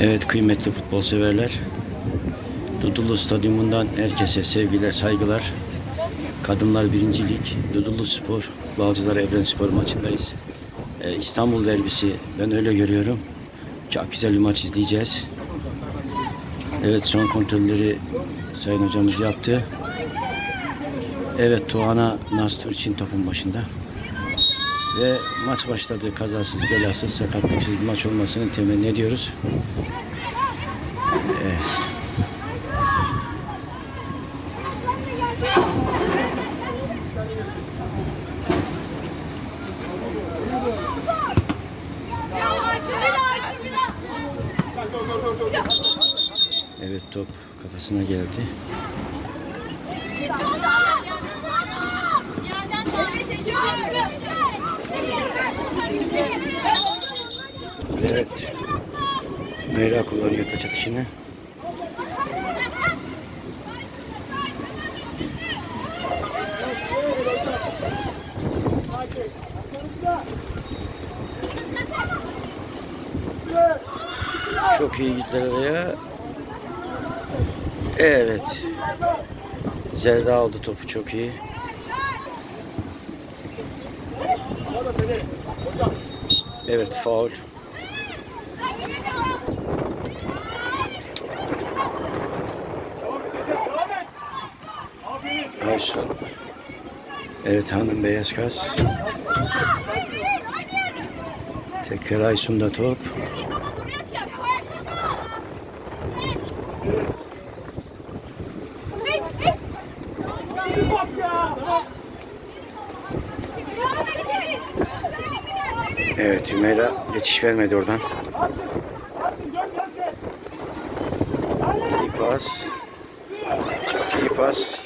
Evet kıymetli futbol severler. Dudullu Stadyumundan herkese sevgiler, saygılar. Kadınlar 1. Lig, Dudullu Spor, Balcılar Evren Spor maçındayız. Ee, İstanbul derbisi ben öyle görüyorum. Çok güzel bir maç izleyeceğiz. Evet son kontrolleri Sayın hocamız yaptı. Evet Tuana Nastur için topun başında. Ve maç başladı. Kazasız, belasız, sakatlıksız bir maç olmasını temenni ediyoruz. Evet. Evet top kafasına geldi. Atışını. Çok iyi gittiler oraya. Evet. Zelda aldı topu çok iyi. Evet faul. Evet hanım beyaz kas. Tekrar Aysun'da top. Evet Hümeyra geçiş vermedi oradan. İyi pas. Çok iyi pas.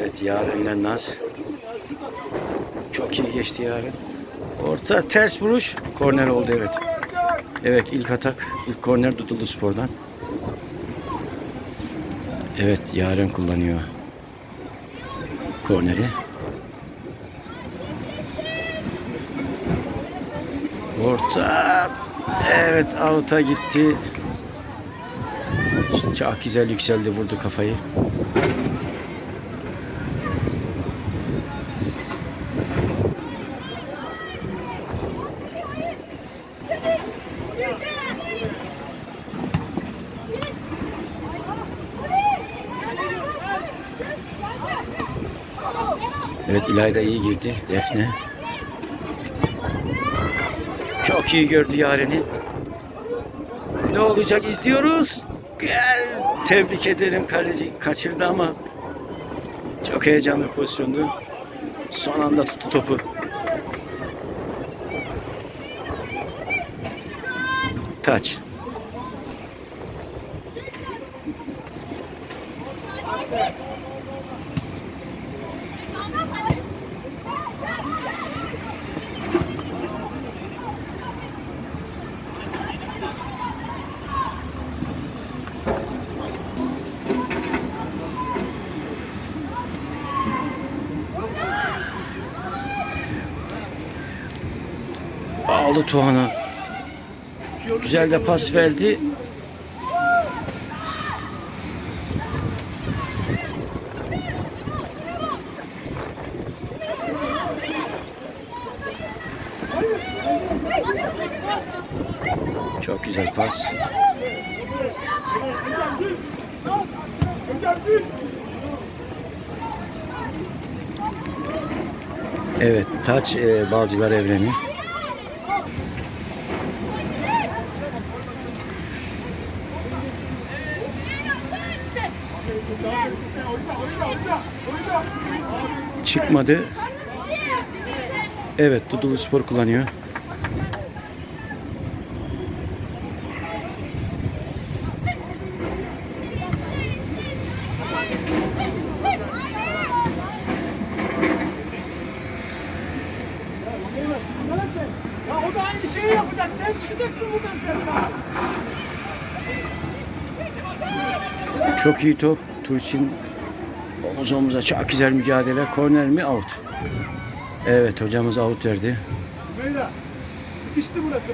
Evet Yaren'le Naz. Çok iyi geçti Yaren. Orta ters vuruş. Korner oldu evet. Evet ilk atak. ilk korner tutuldu spordan. Evet Yaren kullanıyor. Korneri. Orta. Evet out'a gitti. Çok güzel yükseldi vurdu kafayı. Evet İlayda iyi girdi. Defne. Çok iyi gördü Yaren'i. Ne olacak izliyoruz. Gel. Tebrik ederim kaleci kaçırdı ama çok heyecanlı pozisyondu. Son anda tuttu topu. Taç. Aldı Tuğan'a. Güzel de pas verdi. Çok güzel pas. Evet, taç e, Balcılar Evreni. Çıkmadı. Evet, Dudullu Spor kullanıyor. Çok iyi top. Turçin omuz omuza çok güzel mücadele. Korner mi? Out. Evet hocamız out verdi. Meyla. Sıkıştı burası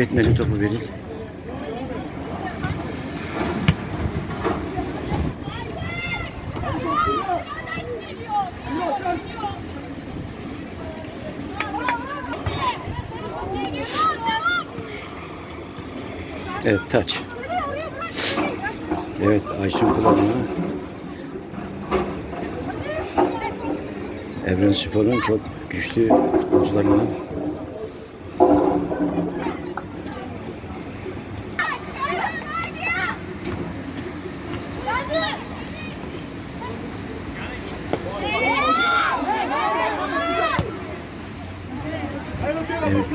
Kaybetmedi topu Beril. Evet taç. Evet Aysun kullanımı. Evren Spor'un çok güçlü futbolcularından.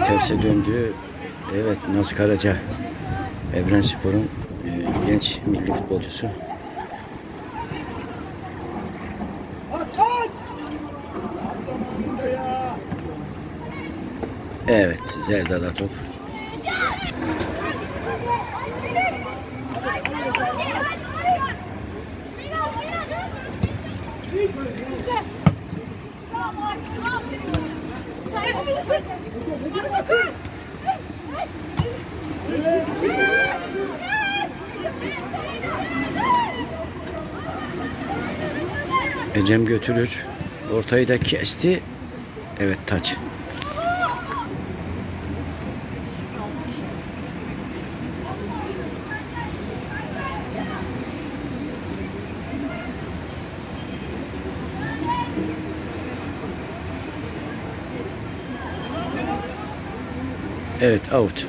Terse döndü. Evet Naz Karaca. Evren Spor'un e, genç milli futbolcusu. Evet Zerda'da top. Ecem götürür. Ortayı da kesti. Evet taç. Evet out.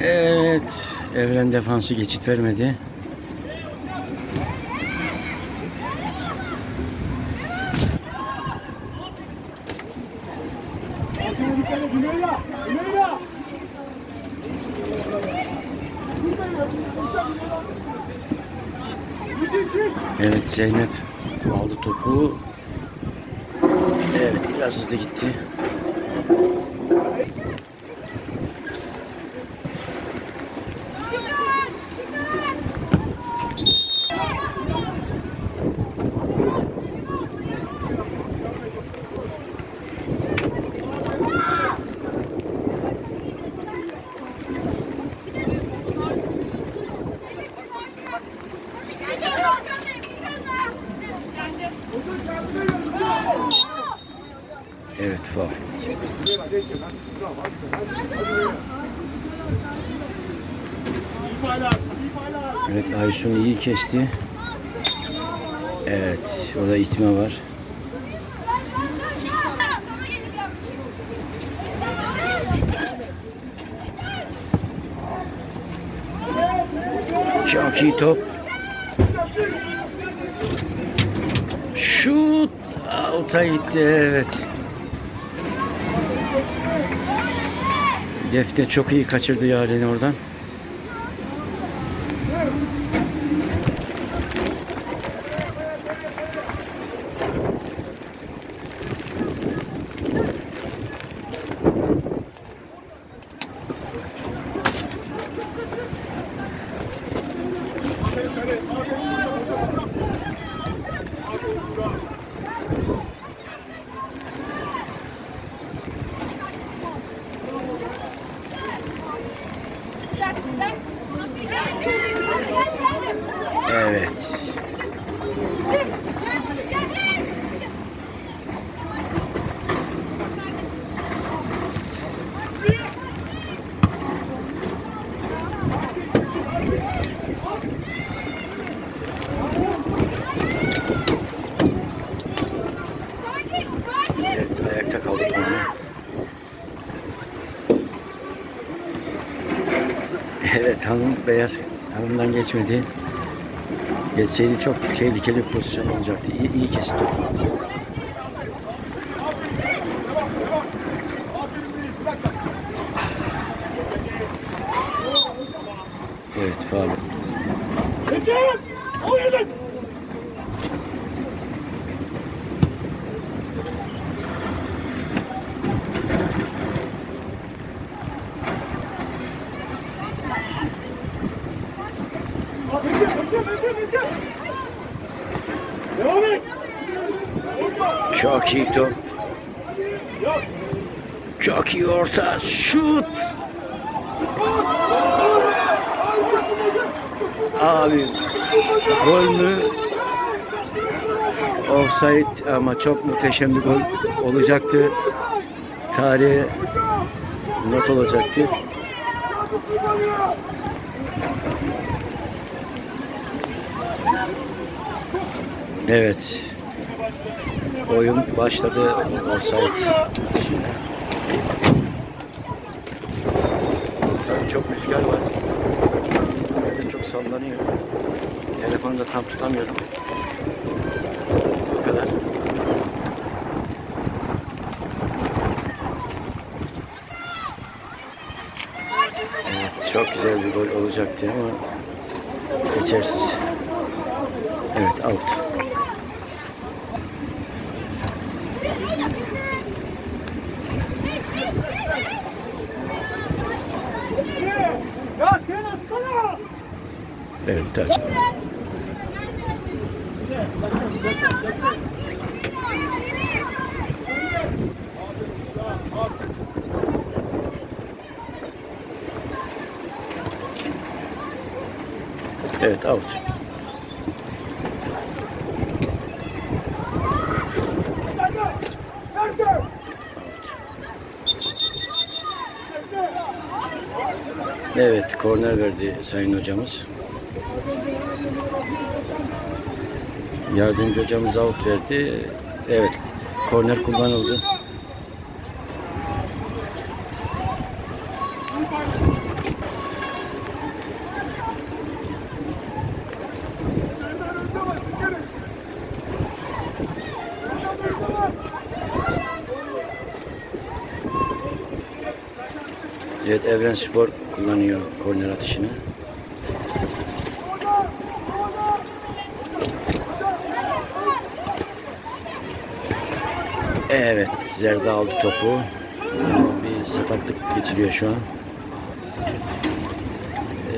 Evet. Evren defansı geçit vermedi. Zeynep aldı topu. Evet biraz hızlı gitti. Evet faul. Evet Aysun iyi kesti. Evet orada itme var. Çok iyi top. Şut. Out'a gitti evet. Defne çok iyi kaçırdı Yaren'i oradan. Geçmedi. Geçseydi çok tehlikeli bir pozisyon olacaktı. İyi, iyi kesti topu. Evet faul. Recep! Oynadın! Recep, Recep, Recep, Recep! Devam et! Orta! Çok iyi top. Çok iyi orta. Şut. Abi gol mü? Offside ama çok muhteşem bir gol olacaktı. Tarihe not olacaktı. Evet. Oyun başladı. Offside. dışında. Tabii çok rüzgar var. Böyle çok sallanıyor. Telefonu da tam tutamıyorum. Bu kadar. Evet, çok güzel bir gol olacaktı ama geçersiz. Evet, out. Ya sen atsana! Evet, taç. Evet, out. Nerede? Evet, korner verdi sayın hocamız. Yardımcı hocamız out verdi. Evet, korner kullanıldı. Evren Spor kullanıyor korner atışını. Evet, Zerda aldı topu. Bir sakatlık geçiriyor şu an.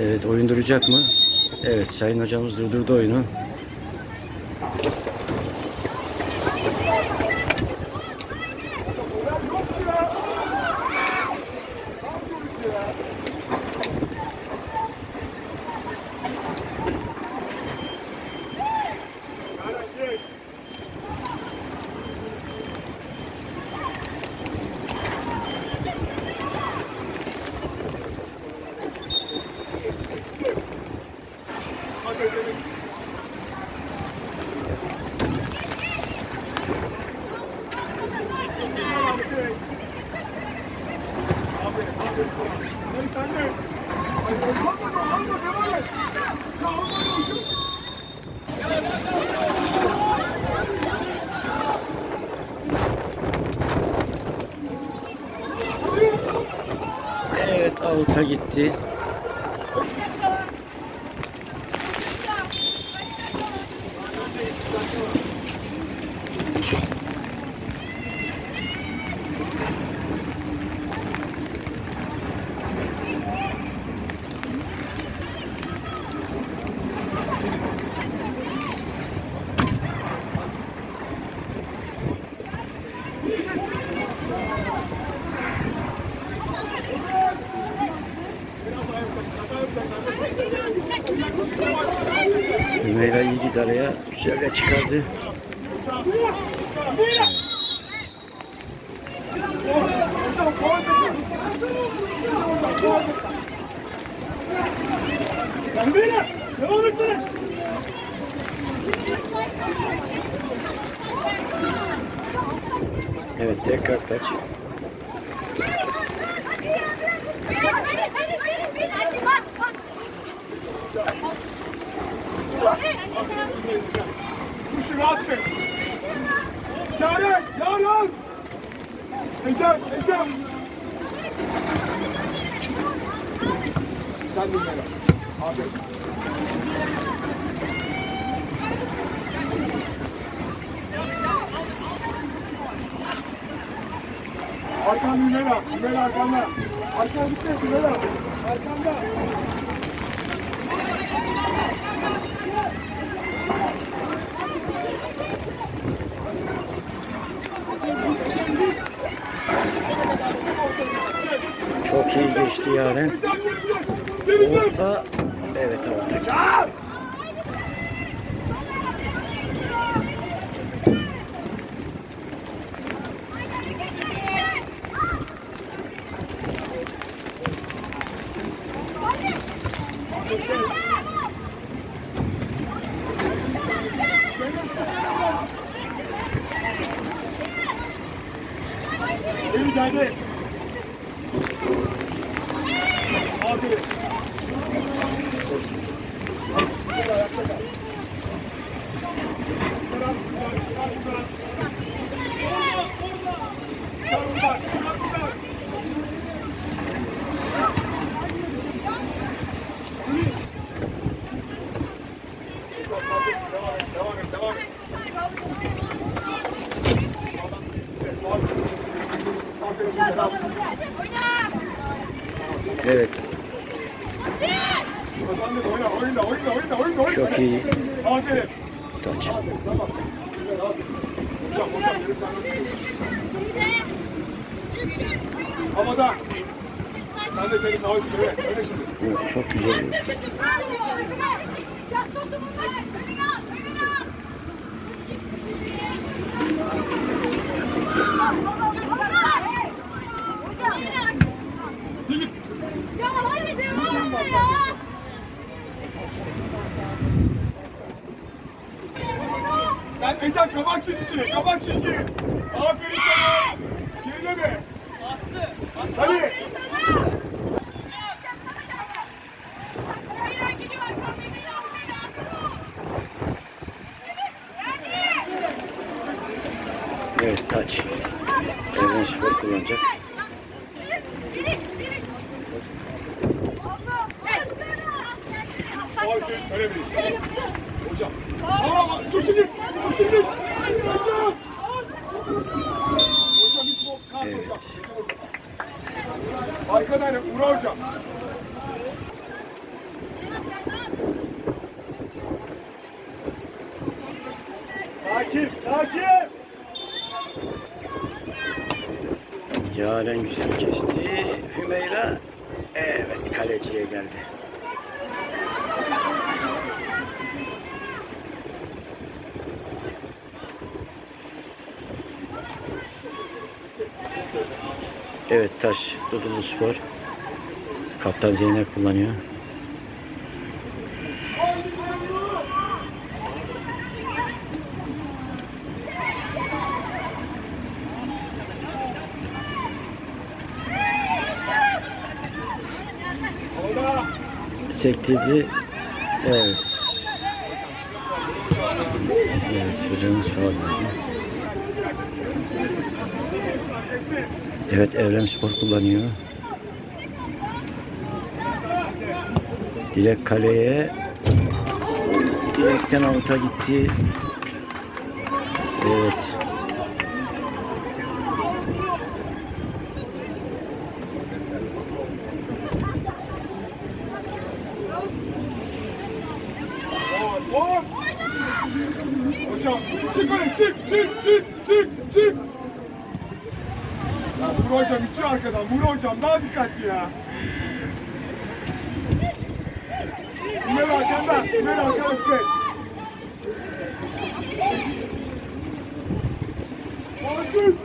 Evet, oyun duracak mı? Evet, Sayın Hocamız durdurdu oyunu. Evet, avuta gitti. Hümeyra iyi gitti de çıkardı. geçti Yaren. Orta, evet orta gitti. Come back. Halen güzel kesti. Hümeyra evet kaleciye geldi. Evet taş Dudullu Spor. Kaptan Zeynep kullanıyor. çektiydi. Evet. Evet çocuğumuz faal Evet Evren Spor kullanıyor. Dilek kaleye direkten avuta gitti. Evet. hocam daha dikkatli ya. Ümer arkanda, Ümer arkanda Ümer. Orkun!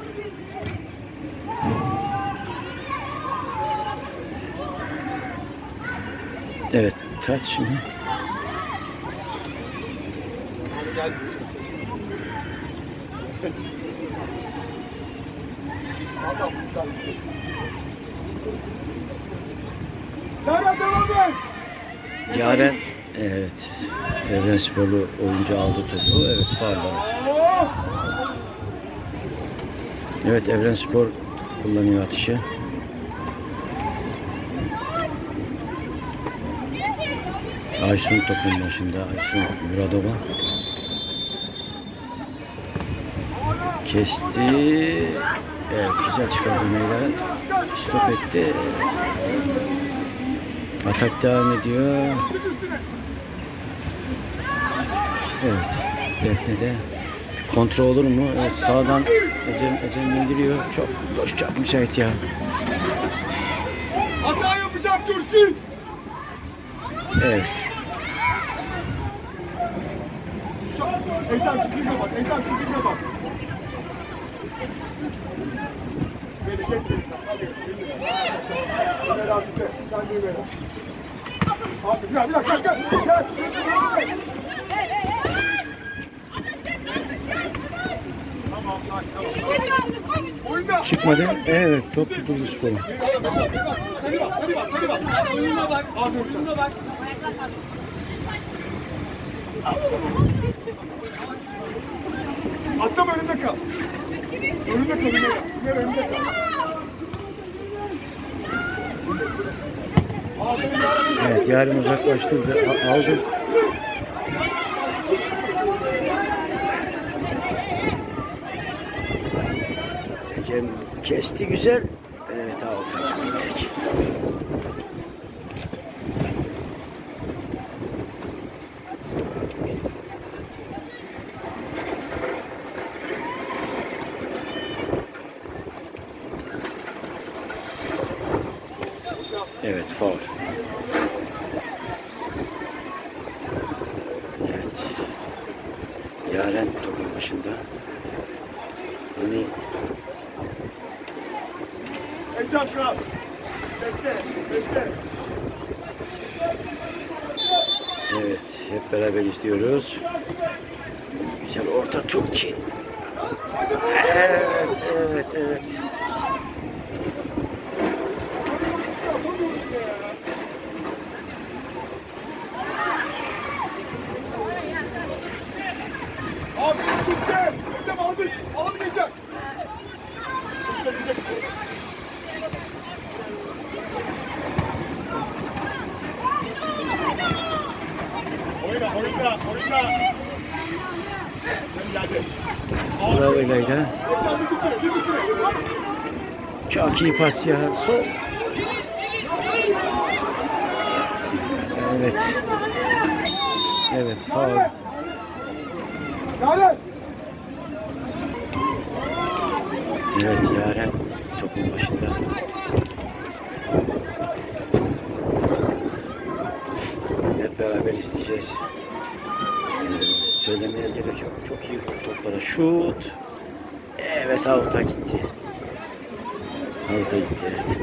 Evet, kaç şimdi? Gel. Adam, adam. Yaren evet Evren Sporlu oyuncu aldı topu. Evet faal evet. Evet Evren Spor kullanıyor atışı. Aysun topun başında Aysun Muradova kesti evet güzel çıkardı Meyra stop etti Atak devam ediyor. Evet. Defne de kontrol olur mu? Evet, sağdan Ecem, Ecem indiriyor. Çok boş çok müsait ya. Hata yapacak Turki. Evet. Ecem çizgine bak. Ecem çizgine bak. Geç yerine. Hadi. Ömer abi sen. Sen de Ömer abi. Bir dakika. Gel. Gel. Tamam. Oyunda. Çıkmadı. Evet top tutuldu sporu. Hadi bak, hadi bak, hadi bak, hadi bak. Oyuna bak. Atlama önünde kal. Gel önünde kal. Aferin yavrum. Evet yarın uzaklaştırdı. A- aldı. Ecem kesti güzel. Evet gitti direkt. Evet faul. Evet. Yaren topun başında. Hani Ecem kal. Bekle, bekle. evet izliyoruz. Güzel orta Turçin. Evet, evet, evet. Aferin Sultan. Ecem aldık. Ecem. Güzel, güzel, güzel. Oyna, oyna, oyna. Hadi geldi. Bravo tutun. Çok iyi pas ya. Sol. Evet. Evet faul. Evet Yaren topun başında. Hep beraber izleyeceğiz. Söylemeye gerek yok. Çok iyi vurdu toplara. Şut. Evet avuta gitti. Avuta gitti evet.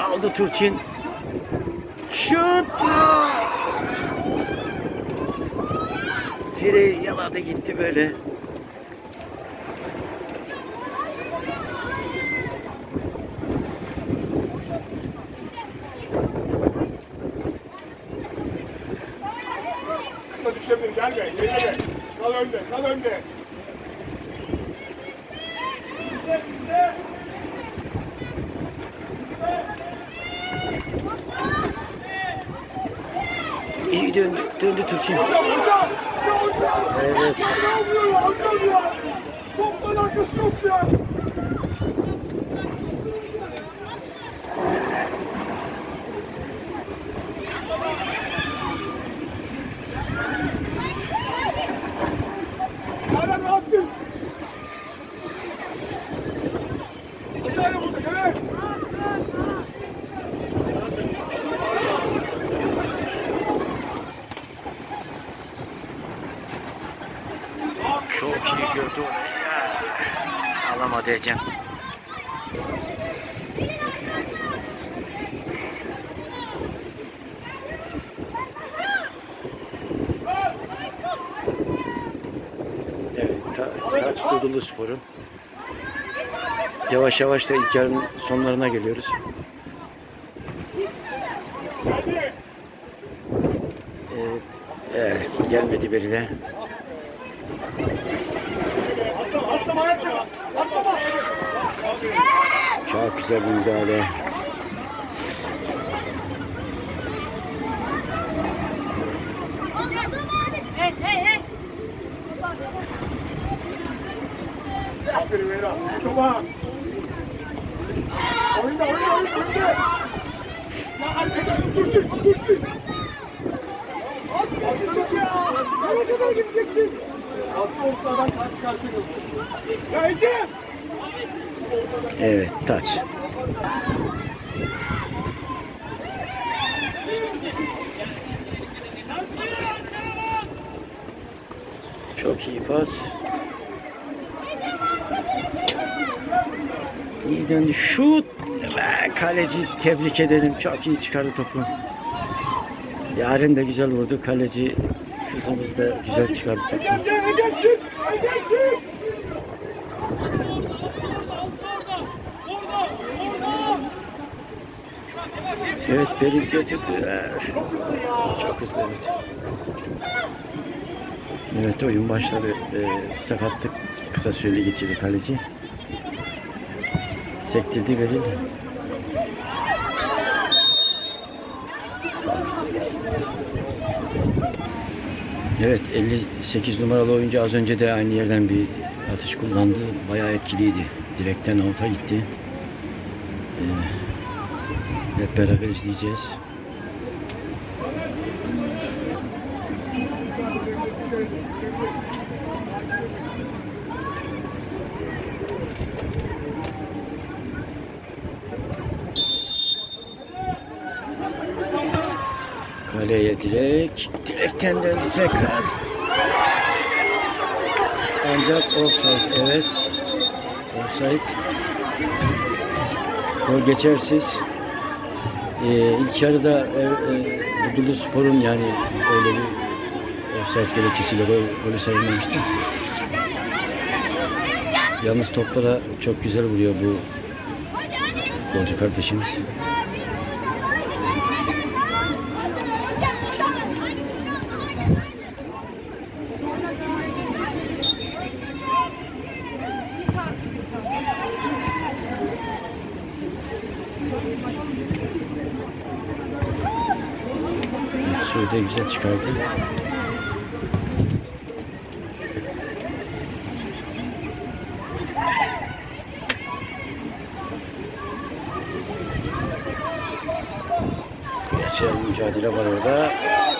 Aldı Turçin. Şut! Direği yaladı gitti böyle. Kısa düşebilir. Gelme. Yerine gel. Kal önde. Kal önde. İyi döndü, döndü Turçin. Hocam hocam. Ya hocam. Evet. Ya ne yapıyor ya hocam ya. Topla alakası yok ya. Hala rahatsın. Hadi hala bulacak evet. Çok orayı. ya. Alamadı Ecem. Taç Dudullu. Yavaş yavaş da ilk yarının sonlarına geliyoruz. Evet, evet gelmedi beri güzel müdahale. Evet, taç. Çok iyi pas. Şut. Ve kaleci tebrik edelim. Çok iyi çıkardı topu. Yaren de güzel vurdu. Kaleci kızımız da güzel çıkardı topu. Evet Beril götürdü. Çok hızlı evet. Evet oyun başladı. Ee, sakatlık kısa süreli geçirdi kaleci. Sektirdi Beril. Evet 58 numaralı oyuncu az önce de aynı yerden bir atış kullandı. Bayağı etkiliydi. Direkten avuta gitti. Ee, hep beraber izleyeceğiz. Kaleye direk. Direkten döndü tekrar. Ancak offside. Evet. Offside. Gol geçersiz. Ee, ilk yarıda e, e, Budulu Spor'un yani öyle bir offside gerekçesiyle gol, golü sayılmamıştı. Yalnız toplara çok güzel vuruyor bu golcü kardeşimiz. Çıkardı. Kıyasıya mücadele var orada.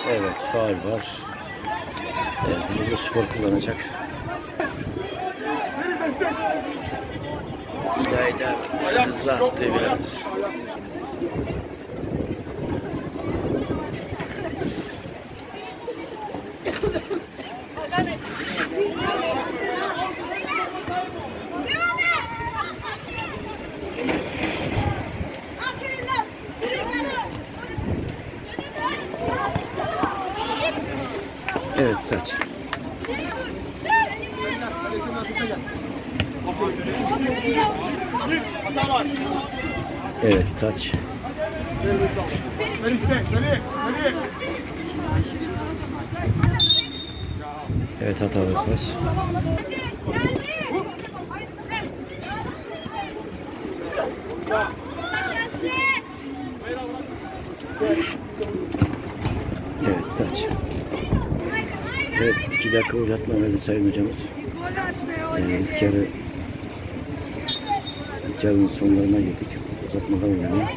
Evet, faul var. Evet, bunu skor kullanacak. İlayda hızlı attı biraz. Aferin lan. Evet, taç. Aferin ya. Hata var. Evet, taç. Evet, hatalı pas. Evet, taç. Evet, iki dakika uzatma verdi Sayın Hocamız. Ee, ilk yarı ilk yarının sonlarına geldik. Uzatmadan oynanıyor.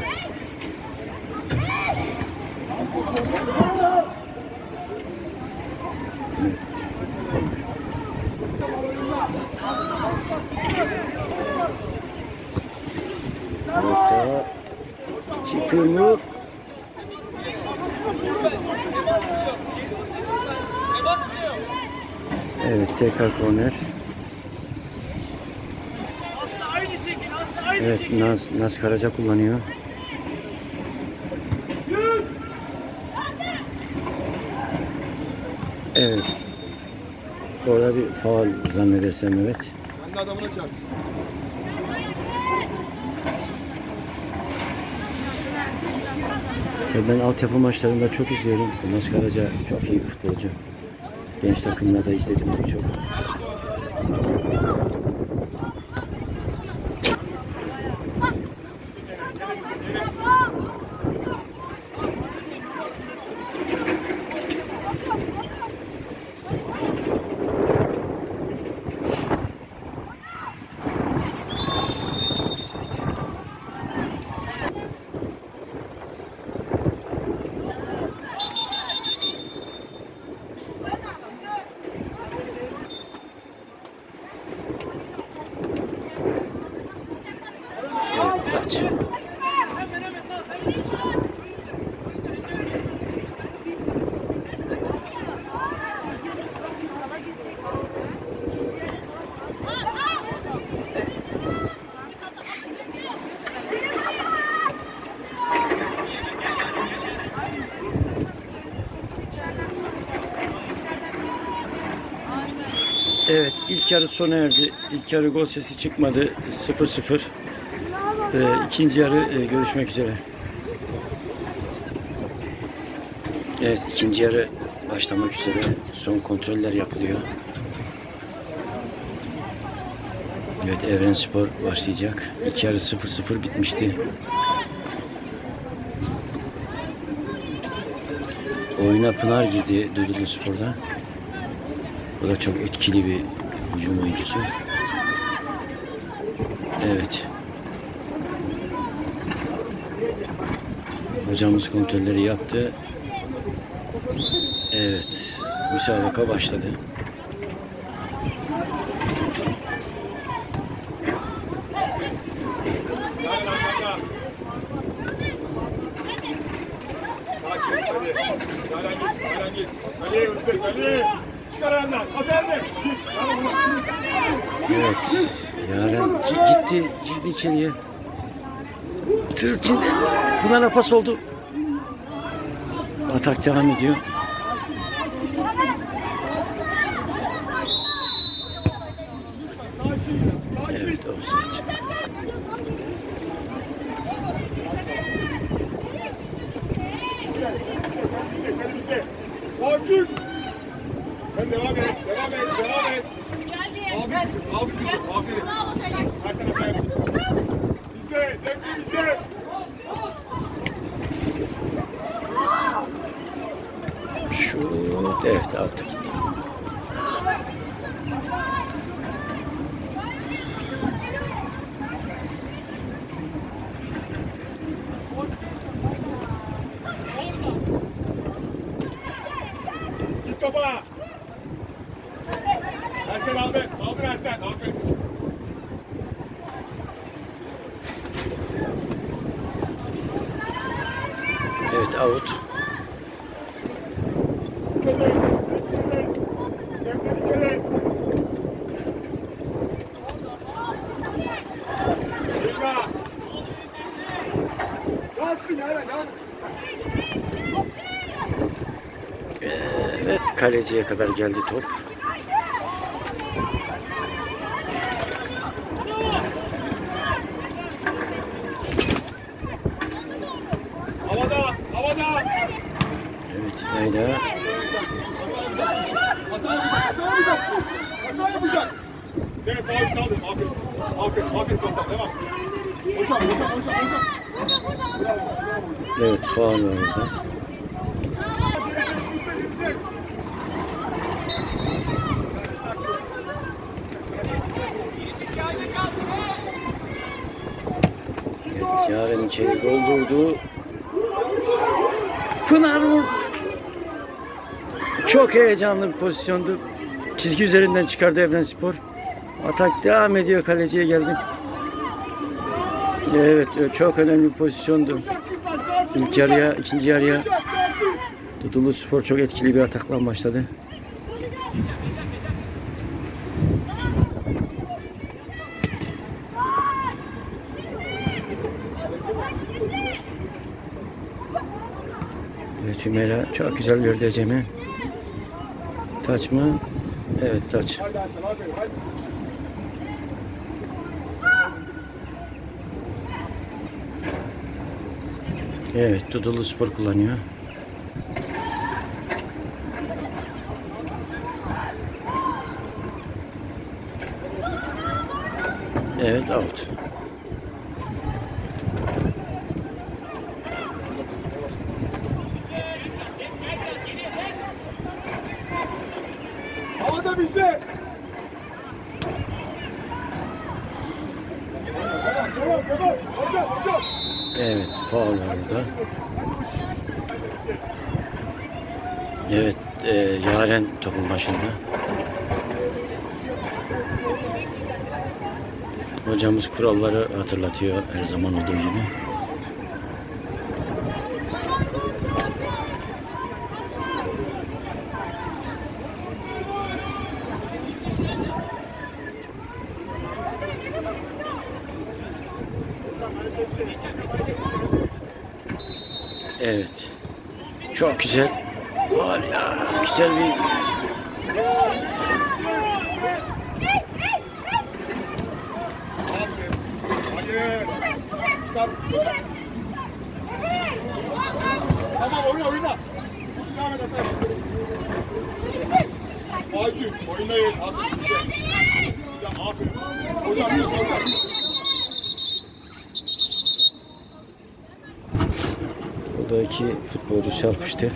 Evet. Orta. Evet tekrar korner. Evet Naz, Naz Karaca kullanıyor. Evet. Orada bir faul zannedersem evet. Kendi adamına çarp. Tabii ben altyapı maçlarında çok izliyorum. Yılmaz Karaca çok iyi futbolcu. Genç takımlarda izledim çok. Taç. Evet, ilk yarı sona erdi. İlk yarı gol sesi çıkmadı. 0-0. Ee, ikinci yarı e, görüşmek üzere. Evet, ikinci yarı başlamak üzere. Son kontroller yapılıyor. Evet, Evrenspor başlayacak. İlk yarı 0-0 bitmişti. Oyuna Pınar girdi Dudullu Spor'da. O da çok etkili bir hücum oyuncusu. Evet. Hocamız kontrolleri yaptı. Evet. Müsabaka başladı. Evet. Yaren gi- gitti. Girdi içeriye. İçinde. Pınar'a pas oldu. Atak devam ediyor. Sakin. Sakin. Evet offside. Elimizde. Sakin. Ben devam et. Devam et. Devam et. Abi kızım. Abi kızım. Aferin. Her sene sen yapıyorsun. Bizde. Defne bizde. Şut. Evet altta gitti. Git topa. Ersen aldı. Aldı Ersen. Aferin kızım. Evet out. Dikkat et. Dikkat et. Defne dikkat et. Dikkat. Yansın Yaren. Yansın. Evet kaleciye kadar geldi top. Havada. Havada. Evet Layla. Hata yapacak. Evet, faul saldım. Aferin. Aferin. Aferin kaptan. Devam. Hocam, hocam, hocam, hocam. Bravo, bravo hocam. Evet faul var orada. Evet, Yaren içeri doldurdu. Pınar vurdu. Çok heyecanlı bir pozisyondu. Çizgi üzerinden çıkardı Evrenspor. Atak devam ediyor kaleciye geldi. Evet çok önemli bir pozisyondu. İlk yarıya, ikinci yarıya Dudullu Spor çok etkili bir atakla başladı. Hümeyra çok güzel gördü Ecem'i. Taç mı? Evet taç. Evet Dudullu Spor kullanıyor. Evet out. Havada bizde. Devam devam devam. Hocam hocam. Evet faul var burada. Evet e, Yaren topun başında. Hocamız kuralları hatırlatıyor her zaman olduğu gibi. Evet. Çok güzel. Hala güzel bir Aferin. Hayır. Çıkar. Tamam oyna oyna. Kusur Ahmet atar. Ayşun oynayın. Aferin size. Ya aferin. Hocam yüz hocam. burada iki futbolcu çarpıştı.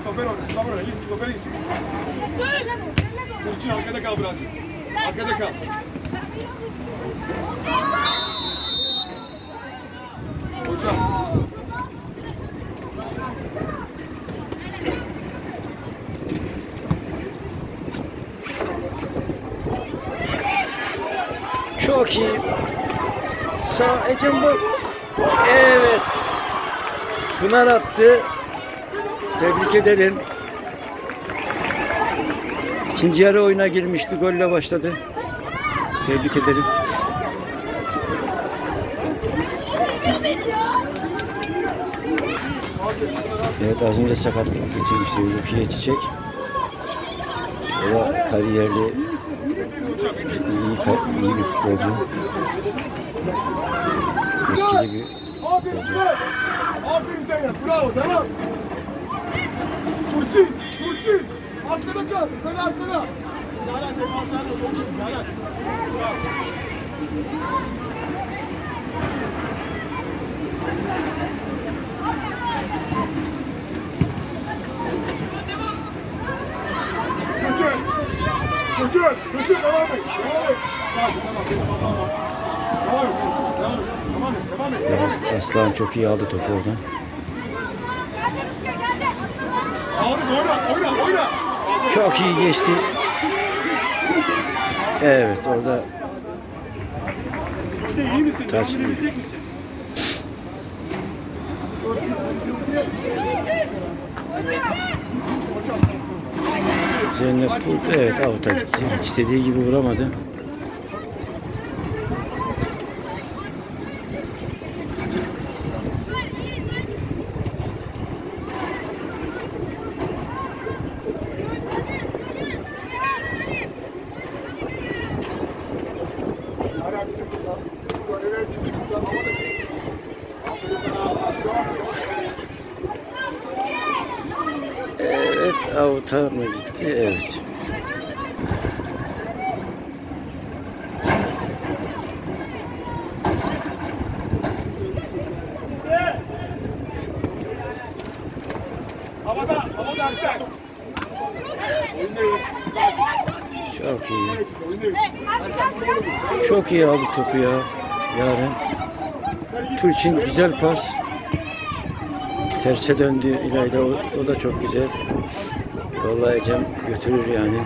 Stoper oyna. Stoper oyna. Git stoper git. Burçin arkada kal birazcık. Arkada kal. Hocam. İyi. Sağ Ecem bu. Evet. Pınar attı. Tebrik edelim. İkinci yarı oyuna girmişti. Golle başladı. Tebrik ederim. Evet az önce sakatlık geçirmişti Rukiye Çiçek. O da kariyerli ka- iyi bir futbolcu. Etkili bir Murat. Aferin Zeynep. Bravo. Devam. Burçin. Burçin. Arkada kal. Dön arkada. Zahra defans yardım. Çok iyisin Zahra. Bravo. Götür. Götür. Devam et. Devam. Devam. Devam Aslan çok iyi aldı topu oradan. Çok iyi geçti. Evet orada Sude iyi misin? Taş Devam edebilecek misin? Zeynep vurdu. Evet avuta gitti. İstediği gibi vuramadı. Hala bizim kurtar. Evet, bizim kurtar. Ama da bizim. Aferin sana. Evet avuta mı gitti? Evet. Havada, havada Ersen. Oyundayız. Çok iyi. Çok iyi aldı topu ya. Yaren. Turçin güzel pas. Terse döndü İlayda. O, o da çok güzel. Vallahi Ecem götürür yani.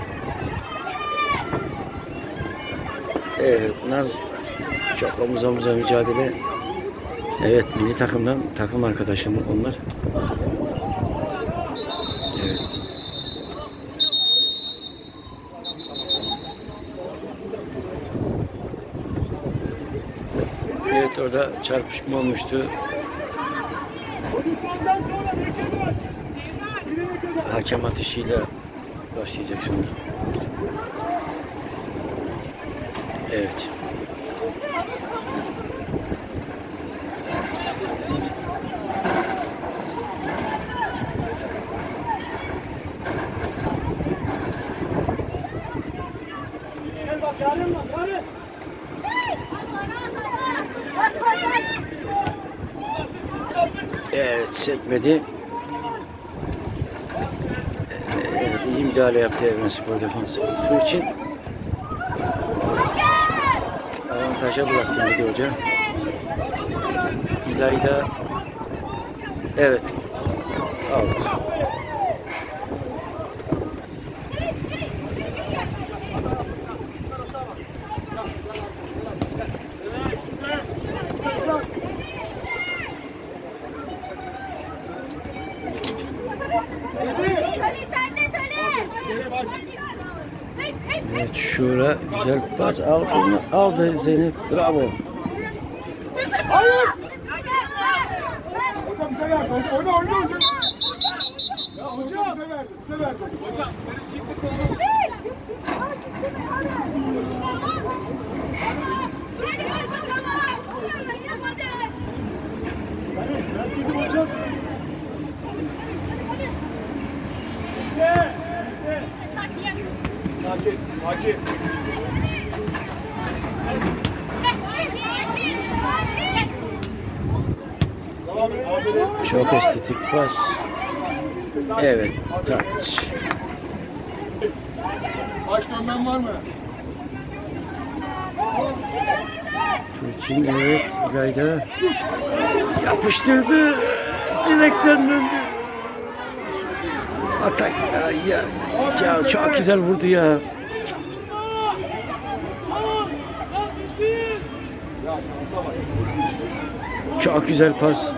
Evet Naz çok omuz omuza mücadele. Evet milli takımdan takım arkadaşım onlar. Evet. Evet orada çarpışma olmuştu. Hakem atışıyla başlayacak şimdi. Evet. Gel bak yarın bak yarın. Evet sekmedi. Evet iyi müdahale yaptı Evren Spor Defansı. Turçin avantaja bıraktı Müge Hoca. İlayda evet out. Evet Şura pas aldı? Aldı Zeynep. Bravo. Hayır. Hocam bize verdi. Hocam oyna oyna hocam. Ya hocam bize verdi. Bize verdi. Hocam karışıklık oldu. Bizim hocam. Sakin. Sakin. Devam et. Aferin. Çok estetik pas. Evet touch. Baş dönmen var mı? Turçin evet İlayda yapıştırdı. Direkten döndü. Atak ya, ya. çok güzel vurdu ya. Çok güzel pas.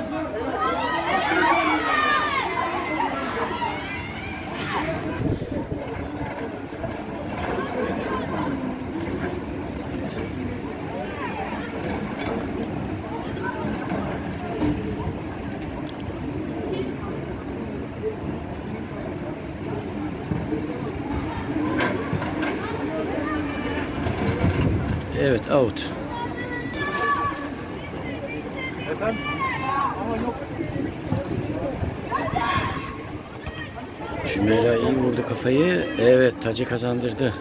Evet out. Efendim? Ama yok. Şümeyra iyi vurdu kafayı. Evet tacı kazandırdı.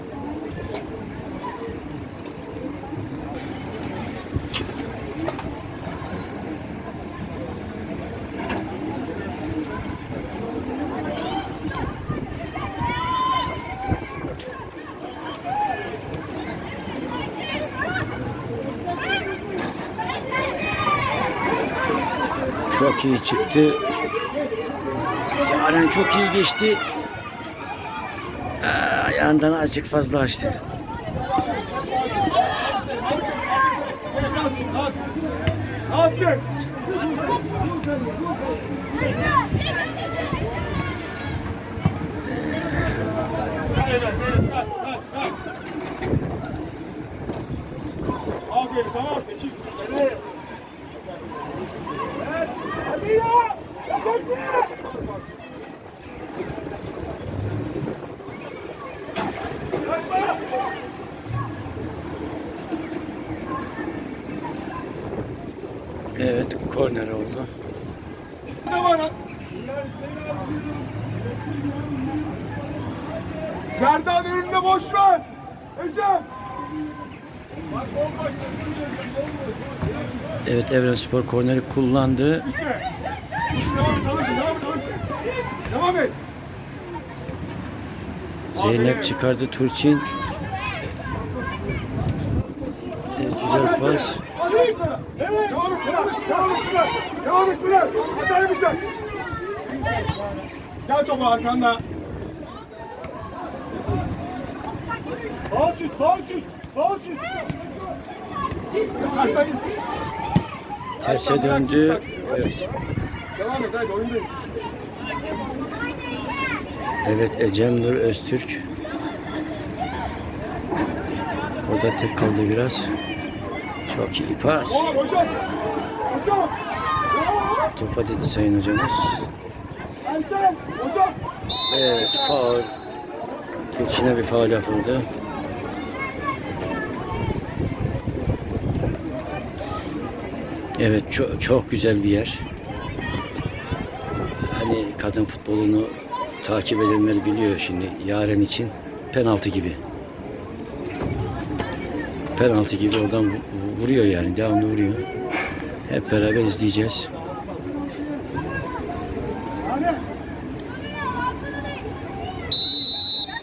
Çok iyi çıktı. Yaren çok iyi geçti. Aa, yandan azıcık fazla açtı. Aferin tamam 8 Evet. Hadi ya. Ya Evet korner oldu. Serdan önünde boş ver. Ecem. Evet Evren Spor korneri kullandı. Devam et. Zeynep çıkardı Turçin. Evet, güzel pas. Evet. Devam et, et, devam et Bilal. Devam et Bilal. Hadi Aymıcan. Gel topu arkanda. Süt. Aşağı git. Terse döndü. Evet. Devam et hadi oyundayız. Evet Ecem Nur Öztürk. Orada tek kaldı biraz. Çok iyi pas. Topa dedi sayın hocamız. Evet faul. Tilçin'e bir faul yapıldı. Evet çok, çok güzel bir yer. Hani kadın futbolunu takip edenler biliyor şimdi Yaren için penaltı gibi. Penaltı gibi oradan vuruyor yani devamlı vuruyor. Hep beraber izleyeceğiz.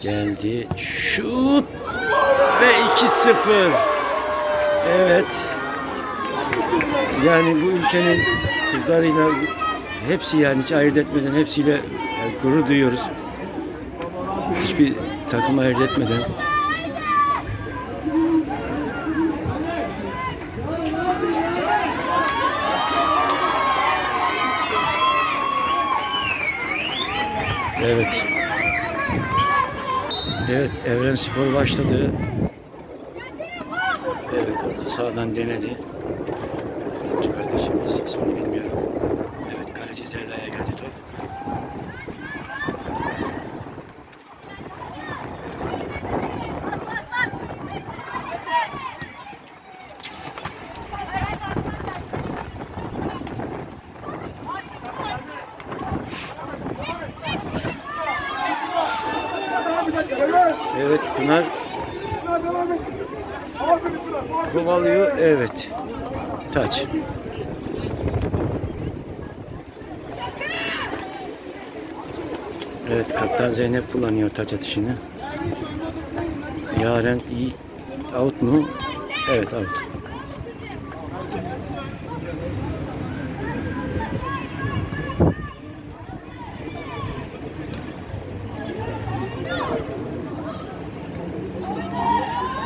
Geldi. Şut ve 2-0. Evet. Yani bu ülkenin kızlarıyla hepsi yani hiç ayırt etmeden hepsiyle yani gurur duyuyoruz. Hiçbir takım ayırt etmeden. Evet. Evet, Evren Spor başladı. Evet, orta sahadan denedi. Kardeşimiz, ismini bilmiyorum. Evet, kaleci Zerda'ya geldi top. Evet. Evet, Pınar Pınar devam et. Aferin Pınar. aferin. kovalıyor. Evet. Taç. Evet, Kaptan Zeynep kullanıyor taç atışını. Yaren iyi. Out mu? Evet, out.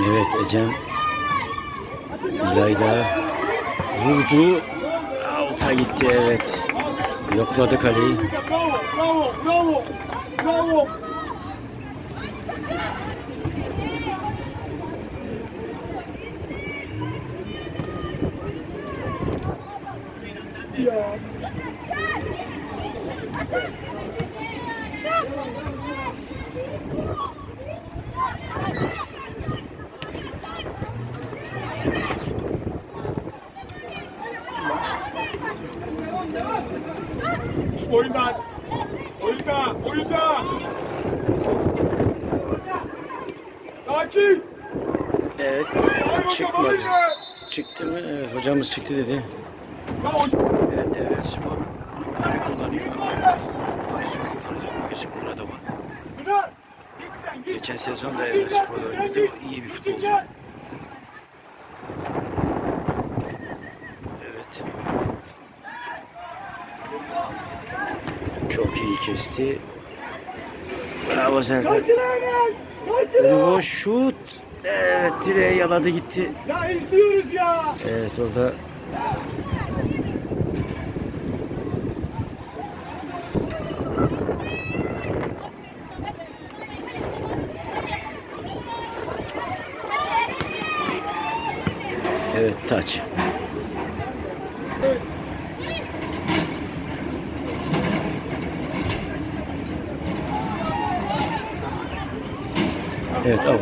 Evet Ecem İlayda vurdu. Out'a gitti evet. Yokladı kaleyi. Bravo. Bravo. Bravo. Bravo. Ya. Oyundan. Oyunda. Oyunda. Sakin. Evet çıkmadı. Çıktı mı? Evet hocamız çıktı dedi. Evet evet spor. Geçen sezon da evet spor oynadı. İyi bir futbolcu. gel. Evet. Çok iyi kesti. Bravo Serdar. Boş şut. Evet direğe yaladı gitti. Ya izliyoruz ya. Evet orada Evet taç. Evet out.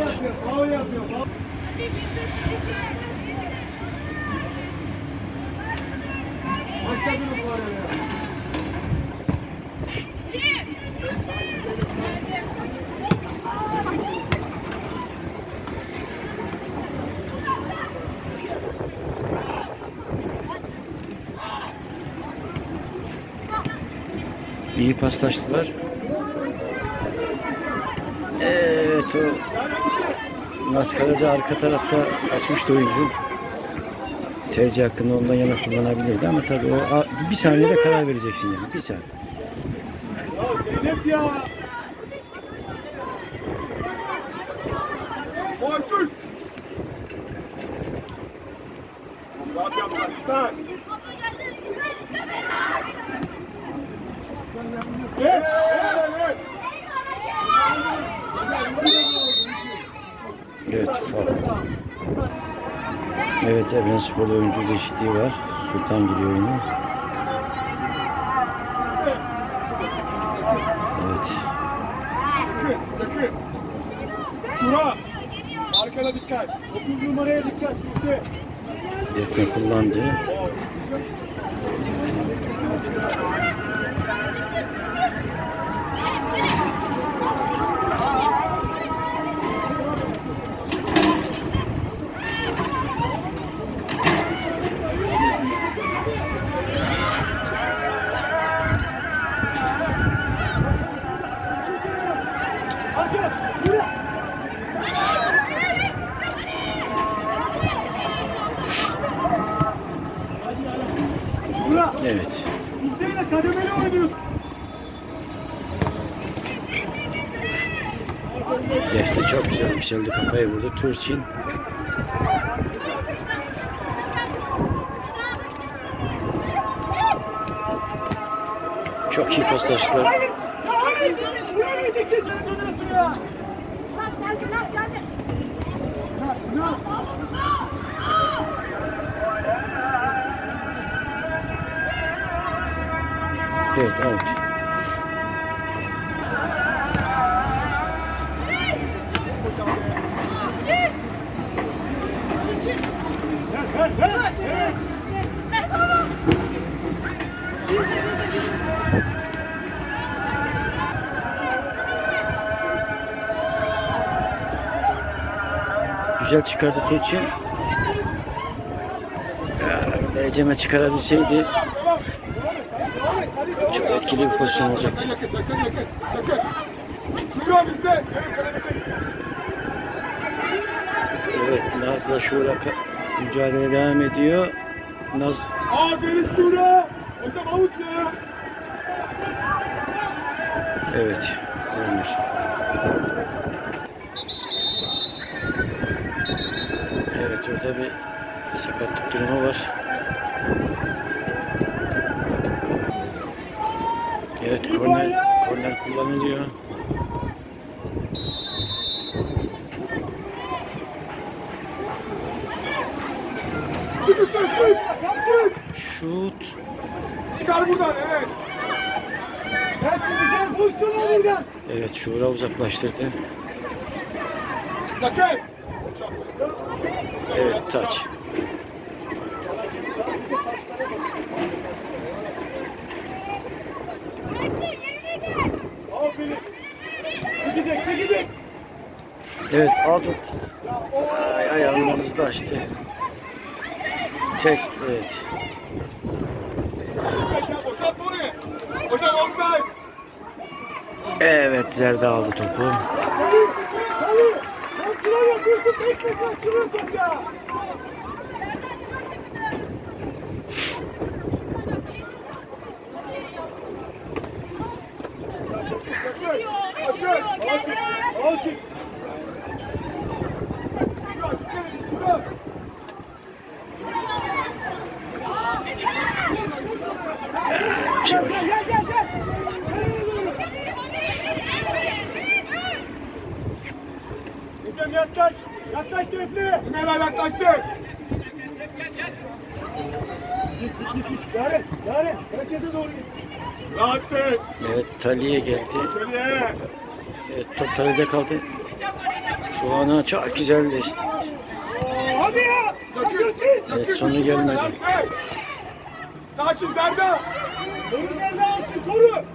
İyi paslaştılar. Evet Naskaracı arka tarafta kaçmıştı oyuncu. Tercih hakkında ondan yana kullanabilirdi ama tabii o bir saniyede karar vereceksin yani. Bir saniye. Ya Zeynep ya. Boğaçüz. Rahat yapma. İhsan. Evet. Evet. Evet. Evet faul. Evet Evren Spor'da oyuncu değişikliği var. Sultan giriyor oyuna. Evet. Yakın. Şura. Arkana dikkat. 9 numaraya dikkat. Defne kullandı. Yükseldi. Kafayı vurdu. Turçin. Çok iyi paslaştılar. Hayır. Hayır. Buraya diyeceksin. Nereye dönüyorsun ya? Nas geldi, Nas geldi. Ya, Güzel çıkardı. Ya, Ecem'e çıkarabilseydi çok et. etkili bir pozisyon olacaktı. Evet, Naz'la Şura mücadele devam ediyor. Naz Aferin Şura. Hocam avut ya. evet olmuş. Evet orada bir sakatlık durumu var. Evet korner, korner kullanılıyor. Şut. Çıkar buradan, evet. Gel şimdi, gel. Pozisyon al buradan. Evet Şura uzaklaştırdı. Yakın. Evet taç. Evet aldı. Ay, ayağını hızlı açtı. Çek evet. Evet Zerda aldı topu. Çalı, çalı. Kontrol yapıyorsun, 5 metre açılıyor top ya. Yakın, yakın. Asif, Asif. Şura, şura, şura. Doğru? Hocam yaklaş. Yaklaş Defne. Ömer yaklaştı. Git git git git. Yaren, Yaren. Herkese doğru git. Rahatsın. Evet Tali'ye geldi. İçeriye. Evet top Tali'de kaldı. Tuana çok güzel de Hadi ya. Evet, sonu gelmedi. Sakin Zerda. Koru Zerda alsın koru.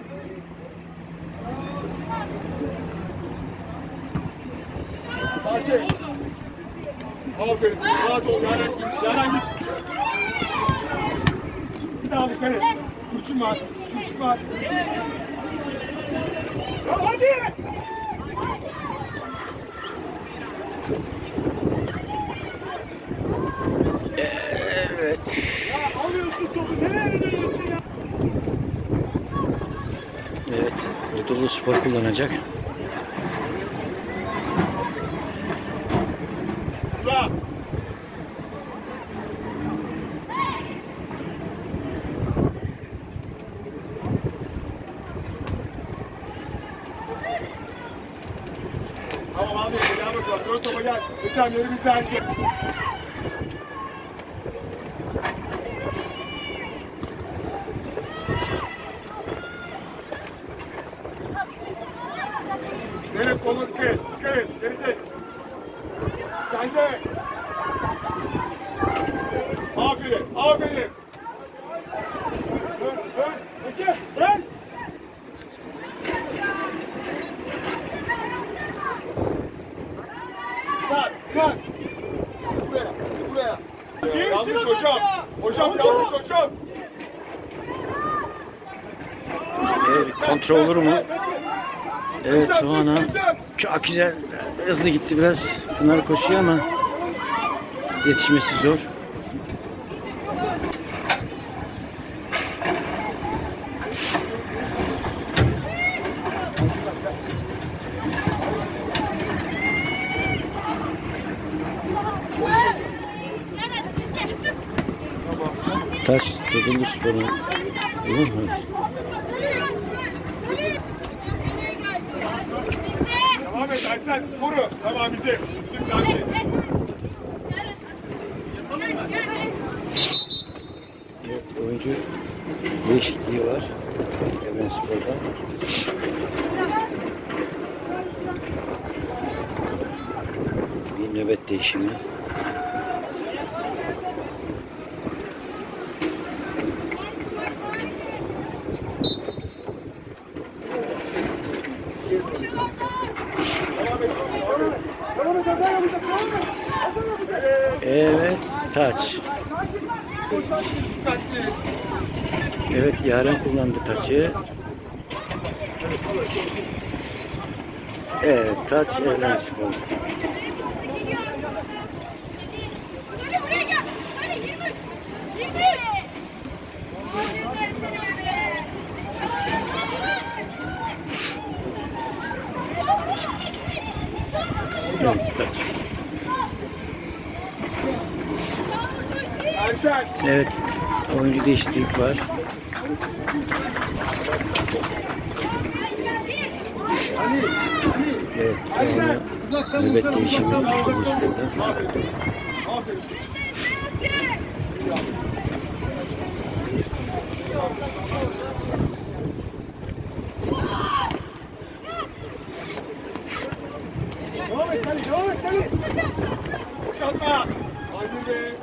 Sakin. Aferin. Rahat ol. Yaren git. Yaren git. Bir daha bir kere. Kurçun var. Kurçun var. Ya hadi. Evet. Ya alıyorsun topu. Nereye dönüyorsun ya? Evet. Dudullu spor kullanacak. Tamam abi gel bakalım. Dön topa gel. Lütfen yerimiz erkek. Aferin. Dön, dön. Geçin. Dön. Dön, dön. Buraya, buraya. Yanlış hocam. Hocam yanlış hocam. Evet, kontrol olur mu? Evet Geçen, Tuana geçen. çok güzel hızlı gitti biraz. Pınar koşuyor ama yetişmesi zor. Taş Tadımlı Spor'un değil mi? Aysen. Koru. Tamam bizim. Bizim sakin. Evet, oyuncu değişikliği var Evren Spor'da. Bir nöbet değişimi. Devam et. Devam et. Devam et. Evet, taç. Evet, Yaren kullandı taçı. Evet, taç Evren Spor. Evet, taç. Evet, oyuncu değişikliği var. Evet, nöbet değişimi Tadımlı Spor'da. Aferin. Aferin. Devam et Kali. Devam et Kali. Boşaltma. Hadi be.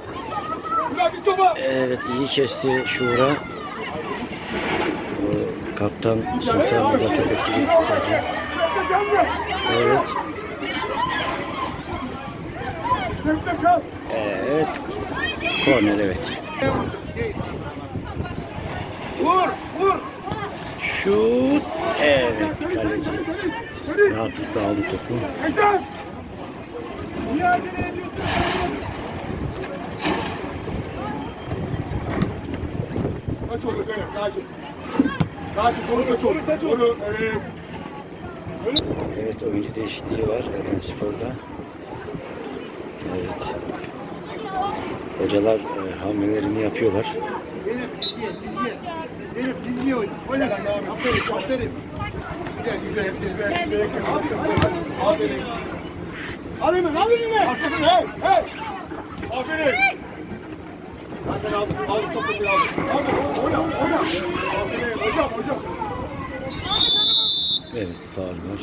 Bırak bir topa. Evet iyi kesti Şura. Kaptan Sultan da çok etkili futbolcu. Evet. Evet. Korner evet. Vur. Vur. Şut. Evet kaleci. Rahatlıkla aldı topu. Niye acele ediyorsun? Kaç olur? Sakin. Sakin. Koru kaç olur. Kaç olur. Evet. Evet oyuncu değişikliği var Eren Spor'da. Evet. Hocalar e, hamlelerini yapıyorlar. Zeynep çizgiye, çizgiye. Zeynep çizgiye oyna. Aferin, aferin. Güzel, güzel. Güzel, güzel. Aferin. Aferin. Al hemen, al hemen. Arkasın. Hey. Hey. Aferin. Evet faul var.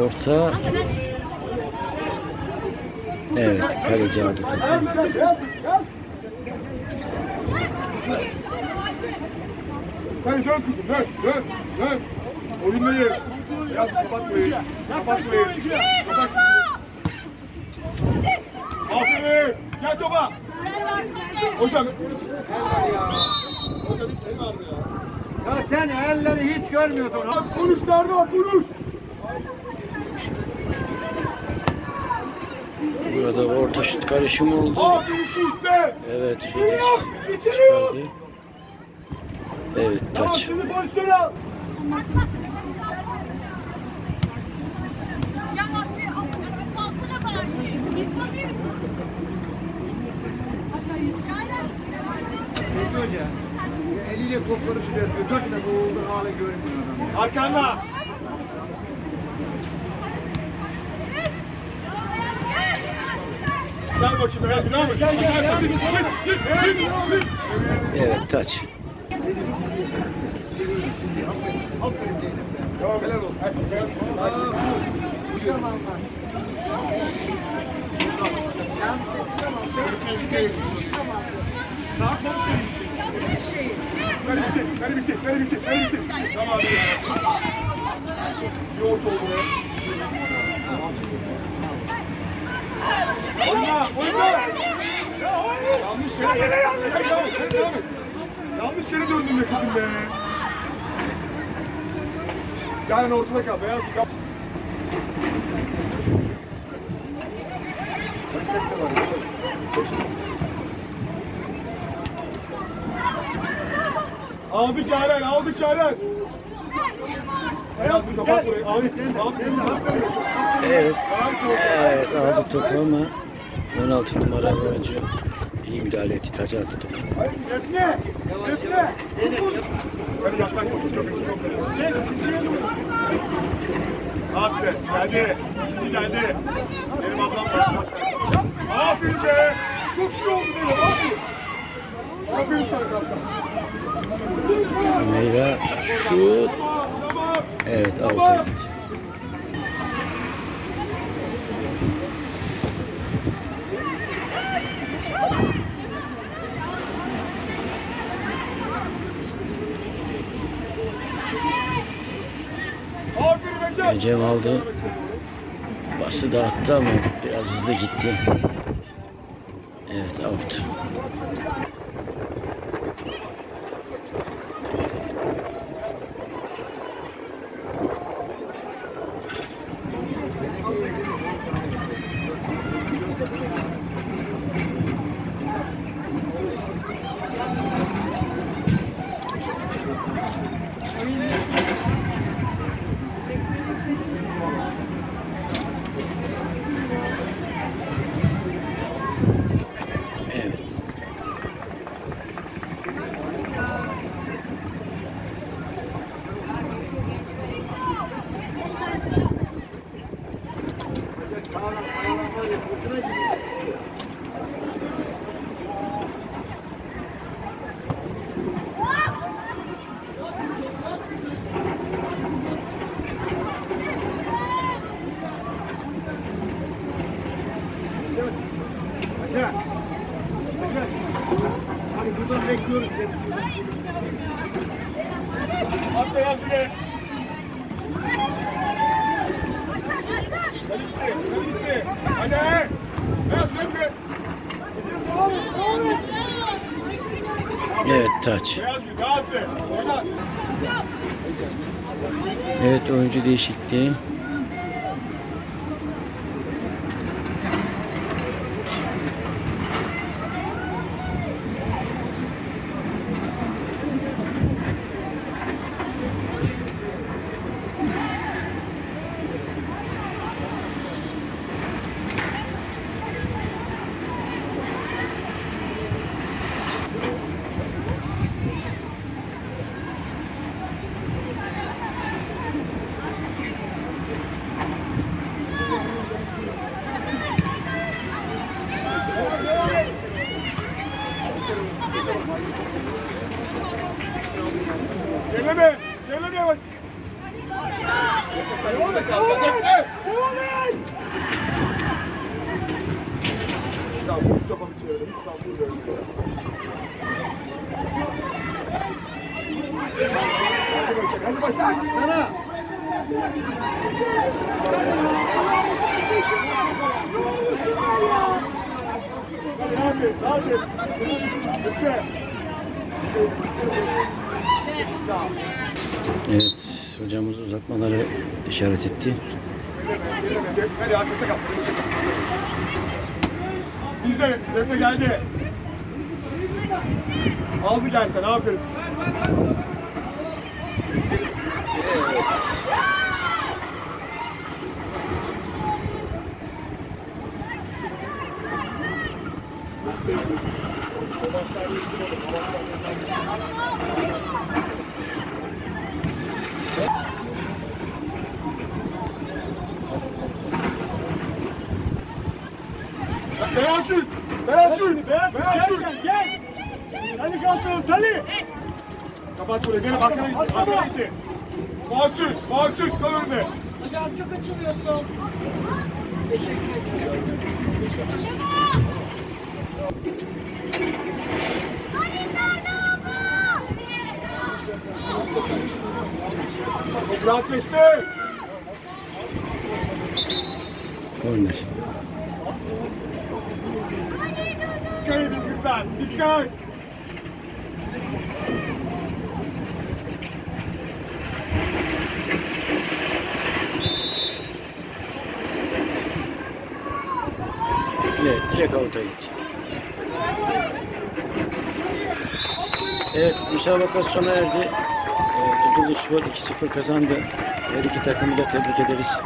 Orta. Evet kaleci aldı topu. Dön kızım. Dön. Dön. Oyundayız. Yaz kapatmayın. Kapatmayın. Kapat. Aferin. Gel topa. Hocam. Hocam el vardı ya. Ya sen elleri hiç görmüyorsun. Konuş Serdar konuş. Burada orta şut karışımı oldu. Aferin Suhte. Evet. İçeri yok. İçeri yok. Evet Tamam taç. şimdi pozisyon al. Peki hoca. Eliyle topları düzeltiyor. Gökle boğulduğu hale görünmüyor adam. Arkanda. Gel bakayım gel. Gel gel gel. Git git. Evet taç. Helal olsun. Şey bitti, ver bitti, ver bitti, ver bitti. Tamam. Yoğurt oldu. Oyna, oyna. Ya hayır. Yanlış yere, yere yanlış yere. Yanlış yere döndün be kızım be. Yani ortada kal, beyaz bir kal. Aldık Yaren, aldık Yaren. Beyaz bir kapat burayı. Abi sen, abi sen. Evet. Evet aldı topu ama 16 numara oyuncu iyi müdahale etti. Taca attı topu. Defne! Defne! Hadi yaklaşma. Çok çok Çek, Aferin, geldi. Şimdi geldi. Benim ablam var. Aferin be! Çok şey oldu benim, aferin. Aferin sana kaptan. Meyra şut. Evet out'a gitti. Ecem aldı. Bası da attı ama biraz hızlı gitti. Evet out. Evet hocamız uzatmaları işaret etti. Bizde, Defne geldi. Aldı gel sen, aferin. Beyaz Gül! Beyaz Gül! Beyaz Gül! Gel! Gel! Tali kalsın! Tali! Kapat burayı. Zeynep arkana gitti. Arkana gitti. Mahsus, mahsus kal önüne. Hocam çok açılıyorsun. Teşekkür ederim. Geçti. Korner. Dikkat edin kızlar, dikkat. Evet, direkt avuta gitti. Evet, müsabaka sona erdi. Ee, Dudullu Spor 2-0 kazandı. Her iki takımı da tebrik ederiz.